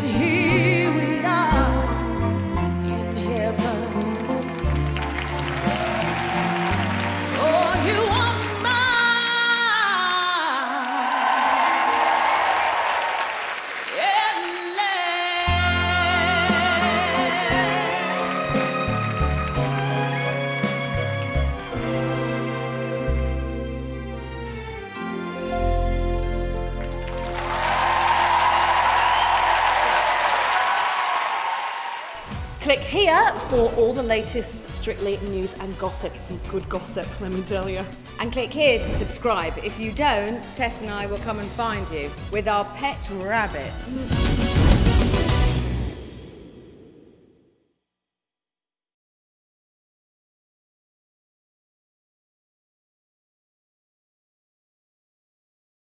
and he Click here for all the latest Strictly news and gossip. Some good gossip, let me tell you. And click here to subscribe. If you don't, Tess and I will come and find you with our pet rabbits.